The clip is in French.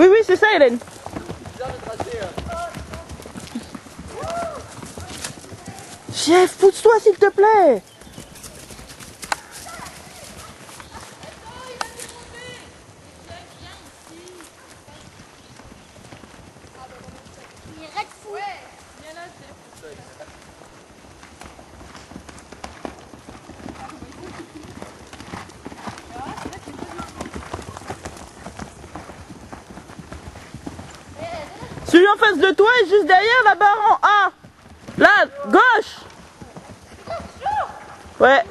Oui, oui, c'est ça, Hélène. Chef, pousse-toi, s'il te plaît. Il est red fou. En face de toi est juste derrière, là-bas en A. Là, gauche. Ouais.